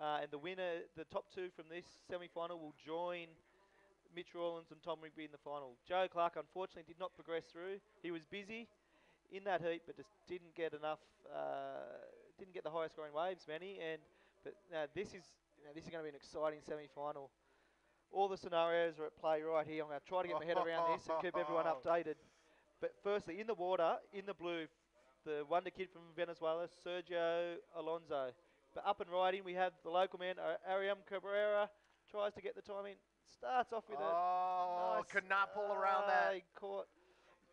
Uh, and the winner, the top two from this semi-final, will join Mitch Rawlins and Tom Rigby in the final. Joe Clark unfortunately did not progress through. He was busy in that heat, but just didn't get enough. Uh, didn't get the highest scoring waves, many. And but now this is know, this is going to be an exciting semi-final. All the scenarios are at play right here. I'm going to try to get my head around this and keep everyone updated. But firstly, in the water, in the blue, the wonder kid from Venezuela, Sergio Alonso. But up and riding, we have the local man, uh, Airam Cabrera, tries to get the time in. Starts off with oh, a nice, could not pull around uh, that. he Caught.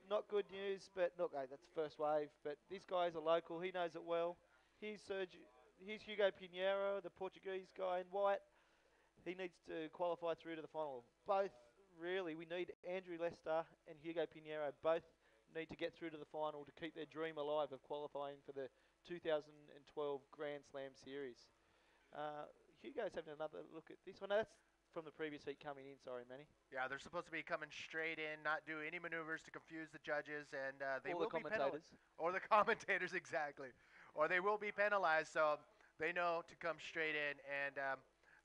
Not good news, but look, hey, that's first wave. But this guy's a local. He knows it well. Here's Sergio. Here's Hugo Pinheiro, the Portuguese guy in white. He needs to qualify through to the final. Both really, we need Andrew Lester and Hugo Pinheiro. Both need to get through to the final to keep their dream alive of qualifying for the 2012 Grand Slam Series. Uh, Hugo's having another look at this one. No, that's from the previous heat coming in. Sorry, Manny. Yeah, they're supposed to be coming straight in, not do any maneuvers to confuse the judges, and uh, they All will the be penalized. commentators. Or the commentators, exactly. Or they will be penalized, so they know to come straight in, and um,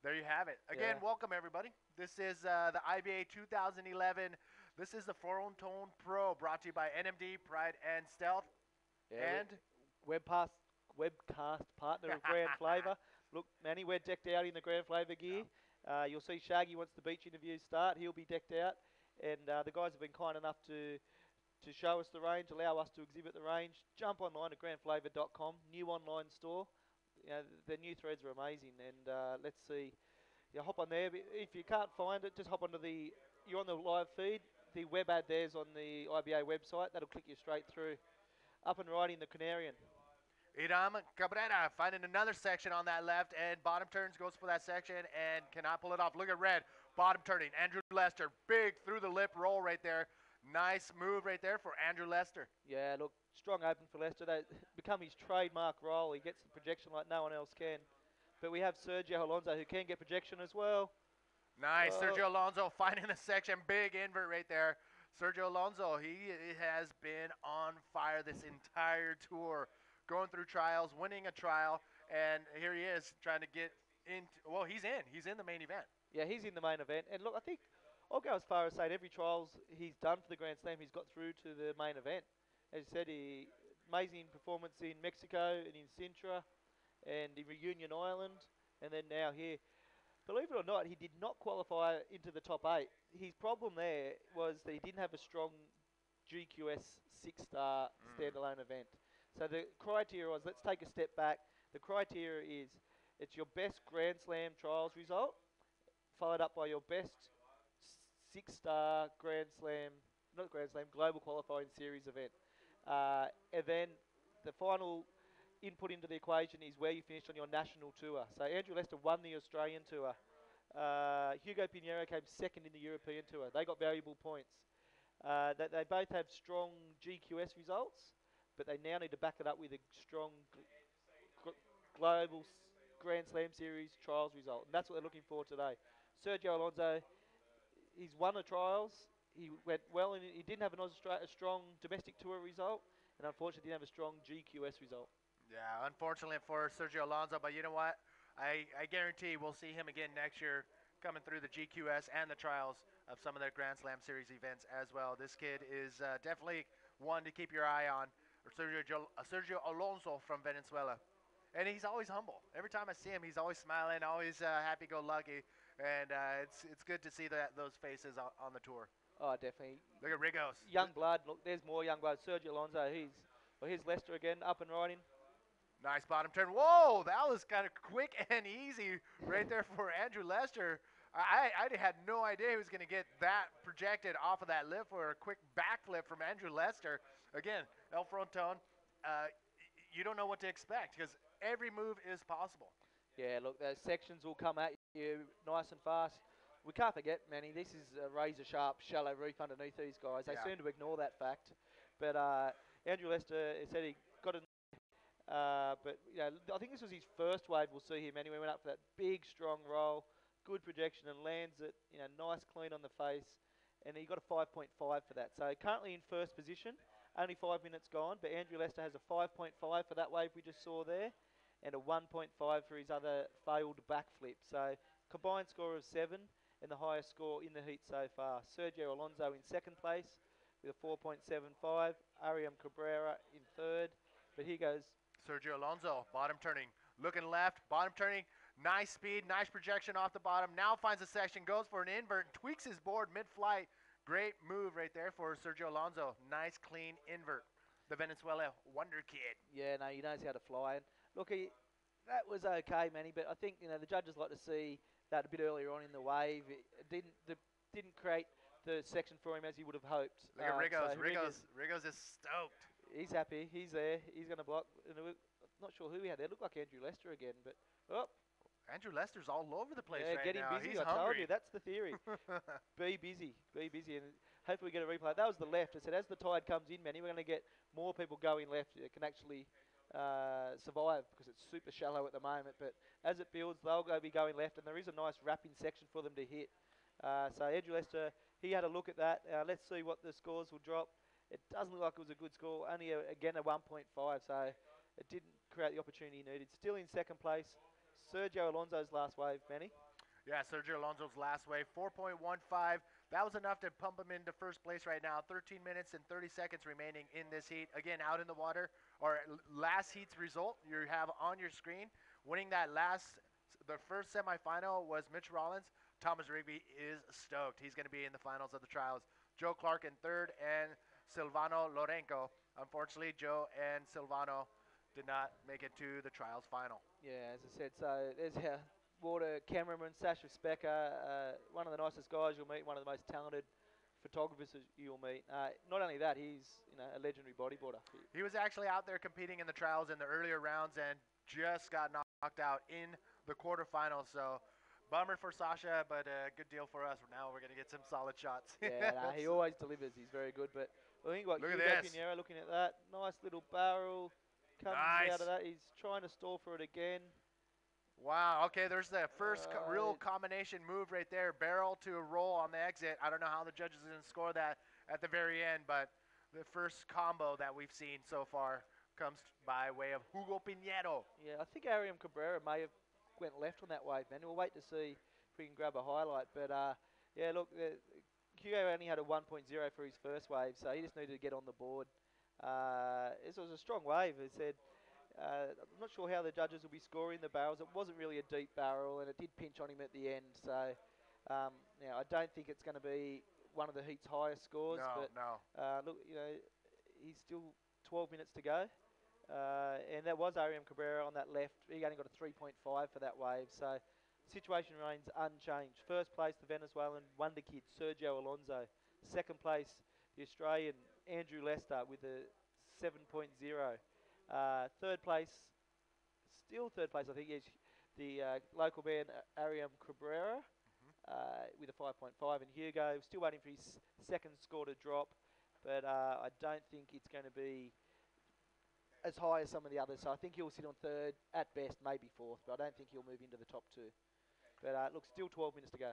there you have it. Again, Yeah. welcome everybody. This is uh, the IBA 2011. This is the Frontone Pro, brought to you by NMD, Pride, and Stealth. Yeah, and we- webcast webcast partner of Grand Flavour. Look, Manny, we're decked out in the Grand Flavour gear. Uh, you'll see Shaggy once the beach interviews start. He'll be decked out, and uh, the guys have been kind enough to to show us the range, allow us to exhibit the range. Jump online at grandflavour.com, new online store. You know, the new threads are amazing, and uh, let's see. Yeah, hop on there. If you can't find it, just hop onto the. You're on the live feed. The web ad there's on the IBA website. That'll click you straight through. Up and riding the Canarian. Airam Cabrera finding another section on that left, and bottom turns goes for that section and cannot pull it off. Look at red, bottom turning. Andrew Lester, big through the lip roll right there. Nice move right there for Andrew Lester. Yeah, look, strong open for Lester. They become his trademark role. He gets the projection like no one else can. But we have Sergio Alonso who can get projection as well. Nice. Sergio Alonso finding the section, big invert right there. Sergio Alonso, he has been on fire this entire tour, going through trials, winning a trial, and here he is trying to get in. Well, he's in. He's in the main event. Yeah, he's in the main event. And look, I think I'll go as far as saying every trials he's done for the Grand Slam, he's got through to the main event. As you said, he amazing performance in Mexico and in Sintra and in Reunion Island and then now here. Believe it or not, he did not qualify into the top eight. His problem there was that he didn't have a strong GQS six-star mm. standalone event. So the criteria was, let's take a step back. The criteria is, it's your best Grand Slam trials result, followed up by your best six-star Grand Slam, not Grand Slam, Global Qualifying Series event. Uh, and then the final input into the equation is where you finished on your national tour. So Andrew Lester won the Australian tour. Uh, Hugo Pinheiro came second in the European tour. They got valuable points. Uh, they, they both have strong GQS results, but they now need to back it up with a strong gl- gl- global Grand Slam Series trials result. And that's what they're looking for today. Sergio Alonso, he's won the trials. He went well, and he didn't have a strong domestic tour result, and unfortunately didn't have a strong GQS result. Yeah, unfortunately for Sergio Alonso, but you know what? I, I guarantee we'll see him again next year coming through the GQS and the trials of some of their Grand Slam Series events as well. This kid is uh, definitely one to keep your eye on. Sergio, uh, Sergio Alonso from Venezuela. And he's always humble. Every time I see him, he's always smiling, always uh, happy-go-lucky, and uh, it's it's good to see that those faces on, on the tour. Oh, definitely. Look at Rigos. Young blood. Look, there's more young blood. Sergio Alonso. He's well. Here's Lester again, up and riding. Nice bottom turn. Whoa, that was kind of quick and easy right there for Andrew Lester. I, I had no idea he was going to get that projected off of that lip for a quick backflip from Andrew Lester. Again, El Frontone, uh, you don't know what to expect because every move is possible. Yeah, look, those sections will come at you nice and fast. We can't forget, Manny, this is a razor sharp, shallow reef underneath these guys. They Yeah. seem to ignore that fact. But uh, Andrew Lester said he got in. Uh, but you know, I think this was his first wave. We'll see him anyway. Went up for that big, strong roll, good projection, and lands it. You know, nice, clean on the face, and he got a 5.5 for that. So currently in first position, only five minutes gone. But Andrew Lester has a 5.5 for that wave we just saw there, and a 1.5 for his other failed backflip. So combined score of seven and the highest score in the heat so far. Sergio Alonso in second place with a 4.75. Airam Cabrera in third. But here goes Sergio Alonso, bottom turning, looking left, bottom turning, nice speed, nice projection off the bottom. Now finds a section, goes for an invert, tweaks his board mid-flight. Great move right there for Sergio Alonso. Nice clean invert. The Venezuela wonder kid. Yeah, no, he knows how to fly. And look, he, that was okay, Manny. But I think you know the judges like to see that a bit earlier on in the wave. It didn't the, didn't create the section for him as he would have hoped. Look at Um, Rigos. so Rigos. Rigos is stoked. He's happy. He's there. He's going to block. And not sure who he had there. Looked like Andrew Lester again, but oh, Andrew Lester's all over the place yeah, right getting now. busy. He's I told you. That's the theory. be busy. Be busy, and hopefully we get a replay. That was the left. I said as the tide comes in, Manny, we're going to get more people going left that can actually uh, survive because it's super shallow at the moment. But as it builds, they'll go be going left, and there is a nice wrapping section for them to hit. Uh, so Andrew Lester, he had a look at that. Uh, let's see what the scores will drop. It doesn't look like it was a good score. Only a, again a 1.5, so it didn't create the opportunity needed. Still in second place, Sergio Alonso's last wave, Manny. Yeah, Sergio Alonso's last wave, 4.15. That was enough to pump him into first place right now. 13 minutes and 30 seconds remaining in this heat. Again, out in the water, or last heat's result you have on your screen. Winning that last, the first semifinal was Mitch Rawlins. Thomas Rigby is stoked. He's going to be in the finals of the trials. Joe Clark in third, and Silvano Lorenco. Unfortunately, Joe and Silvano did not make it to the trials final. Yeah, as I said, so there's our water cameraman, Sacha Specker, uh, one of the nicest guys you'll meet, one of the most talented photographers you'll meet. Uh, not only that, he's you know a legendary bodyboarder. He- He was actually out there competing in the trials in the earlier rounds and just got knocked out in the quarterfinals. So, bummer for Sasha, but a good deal for us. Now we're going to get some solid shots. Yeah, no, he always delivers. He's very good. But I think what Look Hugo this. Looking at that nice little barrel comes Nice. out of that. He's trying to stall for it again. Wow. Okay, there's the first co- real combination move right there. Barrel to a roll on the exit. I don't know how the judges didn't score that at the very end, but the first combo that we've seen so far comes by way of Hugo Pinheiro. Yeah, I think Airam Cabrera may have went left on that wave, man. We'll wait to see if we can grab a highlight. But uh, yeah, look, uh, Hugo only had a 1.0 for his first wave, so he just needed to get on the board. Uh, this was a strong wave. He said, uh, I'm not sure how the judges will be scoring the barrels. It wasn't really a deep barrel, and it did pinch on him at the end. So um, now I don't think it's going to be one of the heat's highest scores. no, but no. uh, look, you know, he's still 12 minutes to go. Uh, and that was Airam Cabrera on that left. He only got a 3.5 for that wave. So situation remains unchanged. First place, the Venezuelan wonder kid, Sergio Alonso. Second place, the Australian Andrew Lester with a 7.0. Uh, third place, still third place, I think, is the uh, local man uh, Airam Cabrera uh, with a 5.5. And Hugo, still waiting for his second score to drop but uh, I don't think it's going to be as high as some of the others. So I think he'll sit on third, at best, maybe fourth, but I don't think he'll move into the top two. But uh, look, still 12 minutes to go.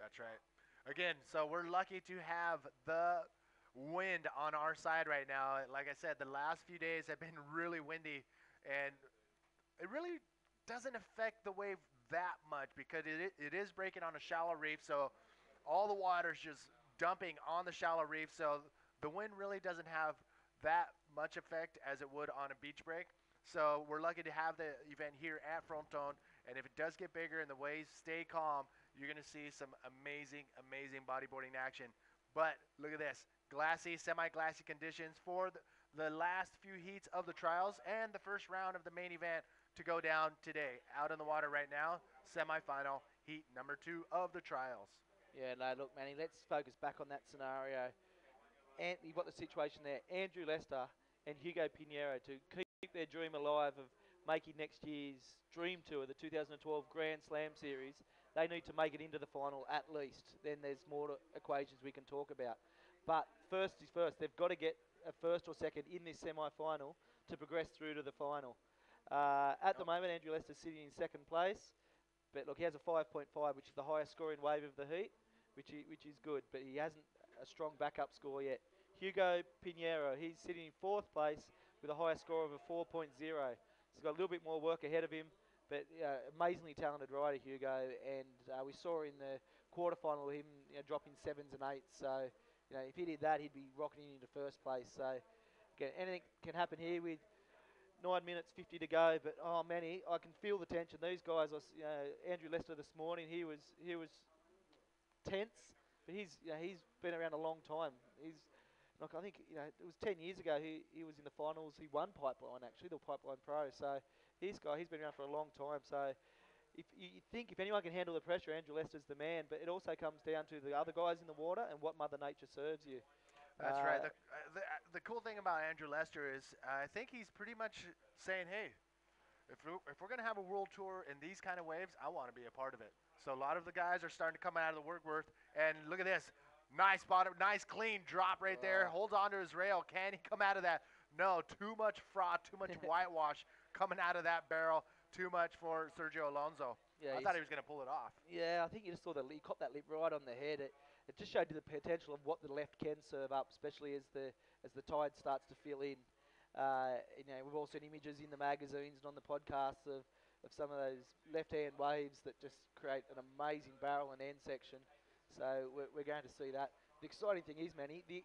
That's right. Again, so we're lucky to have the wind on our side right now. Like I said, the last few days have been really windy, and it really doesn't affect the wave that much because it, it is breaking on a shallow reef, so all the water's just dumping on the shallow reef, so the wind really doesn't have that much effect as it would on a beach break. So we're lucky to have the event here at Frontone, and if it does get bigger and the waves stay calm, you're going to see some amazing, amazing bodyboarding action. But look at this glassy, semi glassy conditions for the, the last few heats of the trials and the first round of the main event to go down today. Out in the water right now, semifinal heat number two of the trials. Yeah, no, look, Manny, let's focus back on that scenario. And you've got the situation there. Andrew Lester and Hugo Pinheiro to keep their dream alive of making next year's Dream Tour, the 2012 Grand Slam Series. They need to make it into the final at least. Then there's more equations we can talk about. But first is first. They've got to get a first or second in this semi-final to progress through to the final. Uh, at the moment, Andrew Lester's sitting in second place. But look, he has a 5.5, which is the highest scoring wave of the heat which i which is good, but he hasn't a strong backup score yet. Hugo Pinheiro, he's sitting in fourth place with a higher score of a 4.0. He's got a little bit more work ahead of him, but uh, amazingly talented rider, Hugo. And uh, we saw in the quarterfinal him you know, dropping sevens and eights. So, you know, if he did that, he'd be rocketing into first place. So, again, anything can happen here with nine minutes 50 to go. But oh, Manny, I can feel the tension. These guys, I you know, Andrew Lester this morning, he was he was tense, but he's you know, he's been around a long time. He's like I think you know it was 10 years ago. He he was in the finals. He won Pipeline actually, the Pipeline Pro. So this guy, he's been around for a long time. So if you think if anyone can handle the pressure, Andrew Lester's the man. But it also comes down to the other guys in the water and what Mother Nature serves you. That's right. Uh, The, uh, the, uh, the cool thing about Andrew Lester is uh, I think he's pretty much saying, hey, if we're, if we're going to have a world tour in these kind of waves, I want to be a part of it. So a lot of the guys are starting to come out of the Workworth, and look at this. Nice bottom, nice clean drop right there. Holds onto his rail. Can he come out of that? No, too much froth, too much whitewash coming out of that barrel. Too much for Sergio Alonso. Yeah, I thought he was going to pull it off. Yeah, I think you just saw the he caught that lip right on the head. It, it just showed you the potential of what the left can serve up, especially as the as the tide starts to fill in. Uh, you know, we've all seen images in the magazines and on the podcasts of, of some of those left-hand waves that just create an amazing barrel and end section. So we're, we're going to see that. The exciting thing is, Manny, the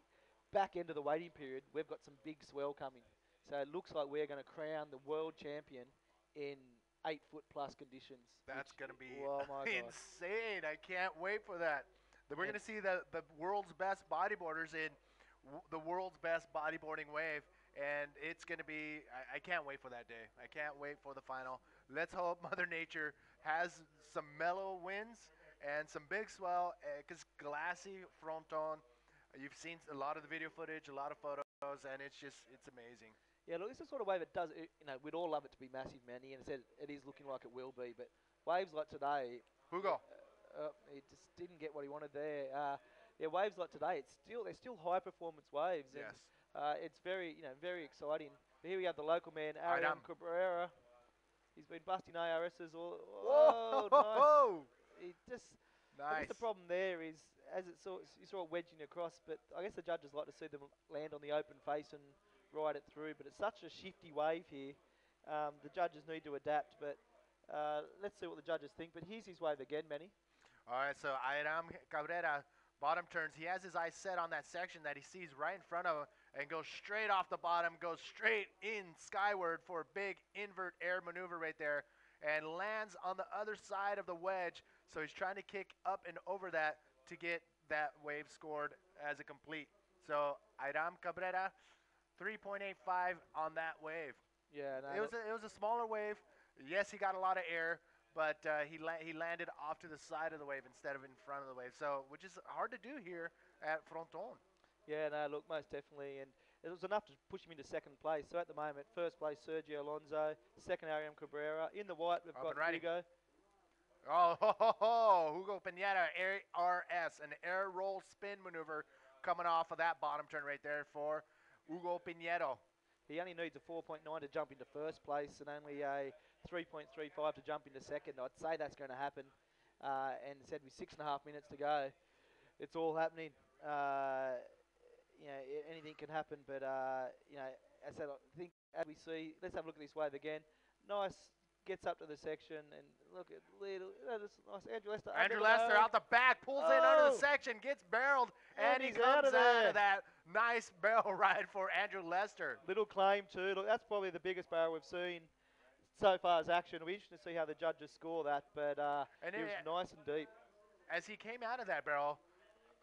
back end of the waiting period, we've got some big swell coming. So it looks like we're going to crown the world champion in eight foot plus conditions. That's going to be oh insane. I can't wait for that. We're going to see the, the world's best bodyboarders in w- the world's best bodyboarding wave. And it's going to be, I, I can't wait for that day. I can't wait for the final. Let's hope Mother Nature has some mellow winds and some big swell because eh, glassy fronton. You've seen a lot of the video footage, a lot of photos, and it's just, it's amazing. Yeah, look, this is the sort of wave it does. It, you know, we'd all love it to be massive, Manny, and it said it is looking like it will be. But waves like today, Hugo. uh, he just didn't get what he wanted there. Uh, yeah, waves like today, it's still they're still high performance waves. Yes. Uh, it's very you know very exciting. But here we have the local man, um, Cabrera. He's been busting ARSs all. Whoa! Oh, nice. He just I guess the problem there is, as it saw, you saw it wedging across, but I guess the judges like to see them land on the open face and ride it through. But it's such a shifty wave here. Um, the judges need to adapt, but uh, let's see what the judges think. But here's his wave again, Manny. All right, so Airam Cabrera, bottom turns. He has his eyes set on that section that he sees right in front of him and goes straight off the bottom, goes straight in skyward for a big invert air maneuver right there, and lands on the other side of the wedge. So he's trying to kick up and over that to get that wave scored as a complete. So Airam Cabrera, 3.85 on that wave. Yeah, no, It was a, it was a smaller wave. Yes, he got a lot of air, but uh, he la- he landed off to the side of the wave instead of in front of the wave. So, which is hard to do here at Fronton. yeah, no, look, most definitely, and it was enough to push him into second place. So at the moment, first place Sergio Alonso, second Airam Cabrera. In the white, we've Up got and. Hugo. Oh, ho, ho, ho. Hugo Pinheiro, air RS, an air roll spin maneuver coming off of that bottom turn right there for Hugo Pinheiro. He only needs a 4.9 to jump into first place and only a 3.35 to jump into second. I'd say that's going to happen. Uh, and said with six and a half minutes to go, it's all happening. Uh, you know, anything can happen, but uh, you know, as I said, I think as we see, let's have a look at this wave again. Nice, gets up to the section and look at little, oh, that's nice. Andrew Lester. Andrew Lester out the back, pulls in under Oh. the section, gets barreled, and, And he comes out of there. that nice barrel ride for Andrew Lester. Little claim too. Look, that's probably the biggest barrel we've seen so far as action. It'll be interesting to see how the judges score that, but uh, And it it- was nice and deep. as he came out of that barrel,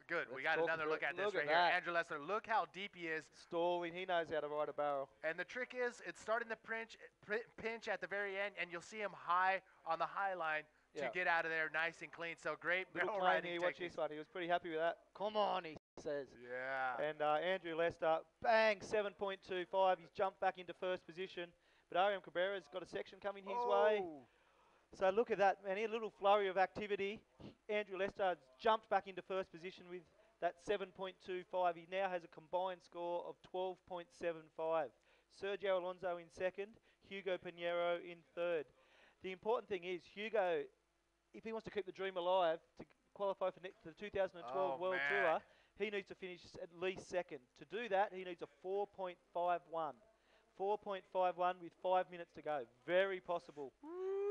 good. we Let's got another look at this Look right at here. that. Andrew Lester, look how deep he is. Stalling, he knows how to ride a barrel. And the trick is, it's starting to pinch, pinch at the very end, and you'll see him high on the high line to Yeah. get out of there nice and clean. So great Little barrel claim riding here, watch technique. this one. He was pretty happy with that. Come on, he says. Yeah. And uh, Andrew Lester, bang, 7.25. He's jumped back into first position. But Airam Cabrera's got a section coming his way. So look at that, man. A little flurry of activity. Andrew Lester has jumped back into first position with that 7.25. He now has a combined score of 12.75. Sergio Alonso in second, Hugo Pinheiro in third. The important thing is Hugo, if he wants to keep the dream alive to qualify for ne- the 2012 Oh, World man. Tour, he needs to finish at least second. To do that, he needs a 4.51. 4.51 with five minutes to go. Very possible.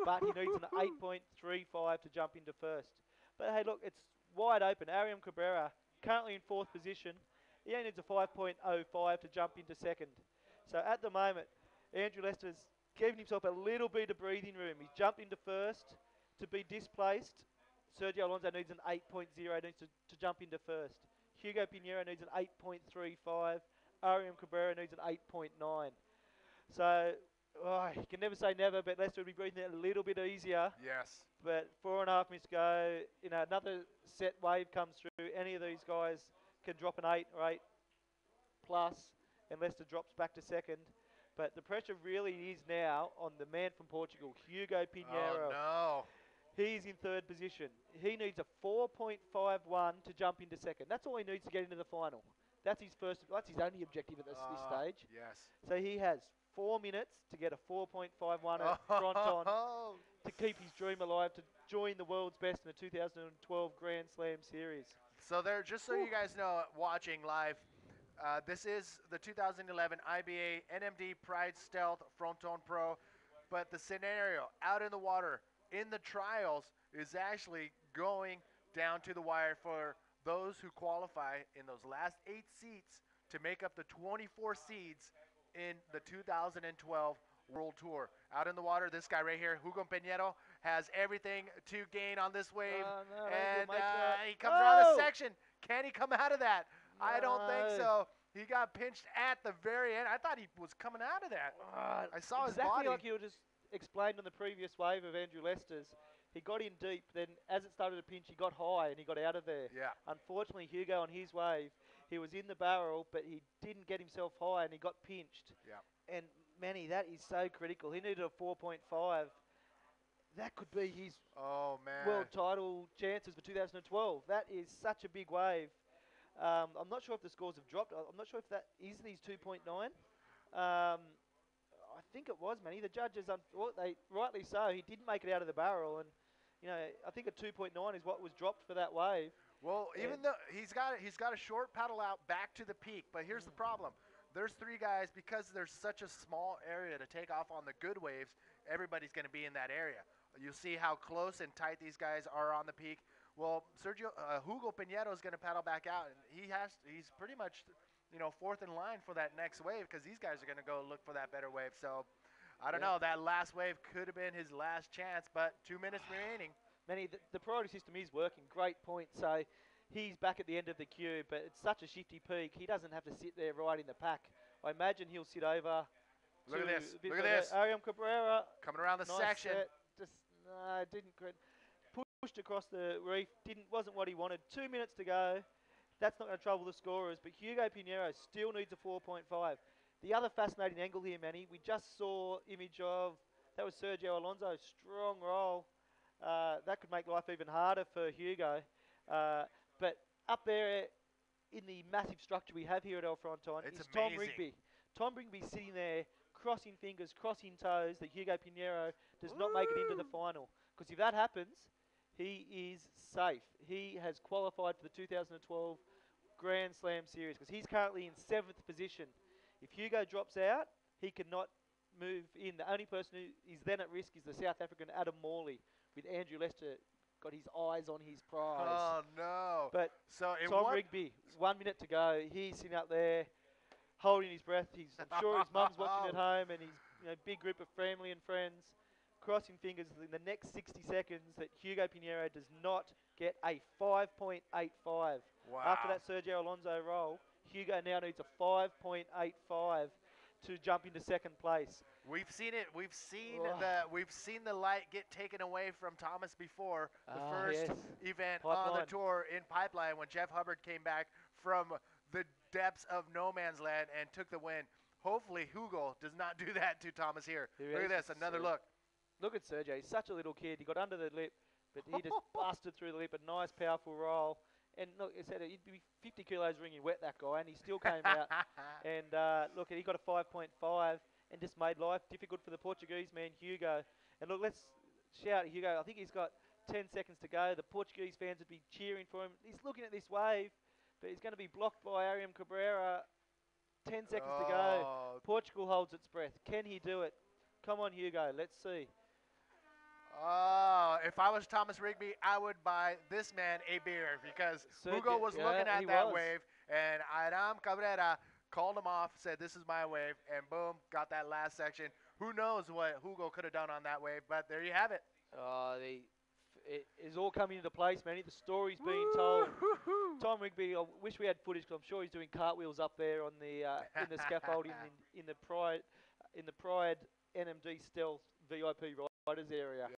But he needs an 8.35 to jump into first. But hey, look, it's wide open. Airam Cabrera, currently in fourth position. He only needs a 5.05 to jump into second. So at the moment, Andrew Lester's given himself a little bit of breathing room. He's jumped into first to be displaced. Sergio Alonso needs an 8.0, needs to, to jump into first. Hugo Pinheiro needs an 8.35. Airam Cabrera needs an 8.9. So, oh, you can never say never, but Lester would be breathing it a little bit easier. Yes. But four and a half minutes to go. You know, another set wave comes through. Any of these guys can drop an eight or eight plus, and Lester drops back to second. But the pressure really is now on the man from Portugal, Hugo Pinheiro. Oh no. He's in third position. He needs a 4.51 to jump into second. That's all he needs to get into the final. That's his first. That's his only objective at this, no. this Ah, stage. Yes. So he has four minutes to get a 4.51 at Fronton to keep his dream alive to join the world's best in the 2012 Grand Slam Series. So there, just so you guys know, watching live, uh, this is the 2011 IBA NMD Pride Stealth Fronton Pro, but the scenario out in the water in the trials is actually going down to the wire for those who qualify in those last eight seats to make up the 24 seeds in the 2012 World Tour. Out in the water, this guy right here, Hugo Pinheiro, has everything to gain on this wave. Oh, no, and uh, he comes around the Oh! section. Can he come out of that? I don't think so. He got pinched at the very end. I thought he was coming out of that. Ah, I saw his body. exactly like you just explained on the previous wave of Andrew Lester's. He got in deep, then as it started to pinch, he got high and he got out of there. Yeah. Unfortunately, Hugo on his wave, he was in the barrel, but he didn't get himself high and he got pinched. Yeah. And Manny, that is so critical. He needed a 4.5. That could be his Oh man. world title chances for 2012. That is such a big wave. Um, I'm not sure if the scores have dropped. I'm not sure if that is these 2.9. Um, I think it was, Manny. The judges, un- well, they rightly so. He didn't make it out of the barrel, and you know, I think a 2.9 is what was dropped for that wave. Well, even And- though he's got he's got a short paddle out back to the peak, but here's the problem: there's three guys because there's such a small area to take off on the good waves. Everybody's going to be in that area. You see how close and tight these guys are on the peak. Well, Sergio uh, Hugo Pinheiro is going to paddle back out, and he has he's pretty much you know fourth in line for that next wave because these guys are going to go look for that better wave. So. I don't Yeah. know. That last wave could have been his last chance, but two minutes remaining. Manny, the, the priority system is working. Great point. So he's back at the end of the queue, but it's such a shifty peak. He doesn't have to sit there right in the pack. I imagine he'll sit over. Look at this. Look at this. Airam Cabrera Coming around the nice section. set, Just no, didn't pushed across the reef. Didn't wasn't what he wanted. Two minutes to go. That's not going to trouble the scorers. But Hugo Pinheiro still needs a 4.5. The other fascinating angle here, Manny, we just saw image of that was Sergio Alonso. Strong roll. Uh, that could make life even harder for Hugo. Uh, but up there in the massive structure we have here at El Fronton It's is Tom amazing. Rigby. Tom Rigby sitting there, crossing fingers, crossing toes that Hugo Pinheiro does not make it into the final. Because if that happens, he is safe. He has qualified for the 2012 Grand Slam Series because he's currently in seventh position. If Hugo drops out, he cannot move in. The only person who is then at risk is the South African Adam Morley, with Andrew Lester got his eyes on his prize. Oh no! But so Tom Rigby, one minute to go. He's sitting up there, holding his breath. He's, I'm sure his mum's watching at home, and his you know, big group of family and friends, crossing fingers in the next 60 seconds that Hugo Pinheiro does not get a 5.85. wow. After that Sergio Alonso roll, Hugo now needs a 5.85 to jump into second place. We've seen it. We've seen the we've seen the light get taken away from Thomas before the Ah, first yes. event on Pipeline. the tour in Pipeline when Jeff Hubbard came back from the depths of no man's land and took the win. Hopefully Hugo does not do that to Thomas here. Look at this, another look. Look at Sergio. He's such a little kid. He got under the lip, but he just busted through the lip. A nice, powerful roll. And look, I said he'd be 50 kilos ringing wet, that guy, and he still came out. And uh, look, he got a 5.5 and just made life difficult for the Portuguese man, Hugo. And look, let's shout Hugo. I think he's got 10 seconds to go. The Portuguese fans would be cheering for him. He's looking at this wave, but he's going to be blocked by Airam Cabrera. 10 seconds to go. Oh, Portugal holds its breath. Can he do it? Come on, Hugo. Let's see. Oh, if I was Thomas Rigby, I would buy this man a beer because Hugo was yeah, looking at that was. wave, and Airam Cabrera called him off, said, "This is my wave," and boom, got that last section. Who knows what Hugo could have done on that wave? But there you have it. The, it is all coming into place, Manny. The story's being told. Tom Rigby, I wish we had footage because I'm sure he's doing cartwheels up there on the uh, in the scaffolding in, in the Pride in the Pride NMD Stealth VIP riders area.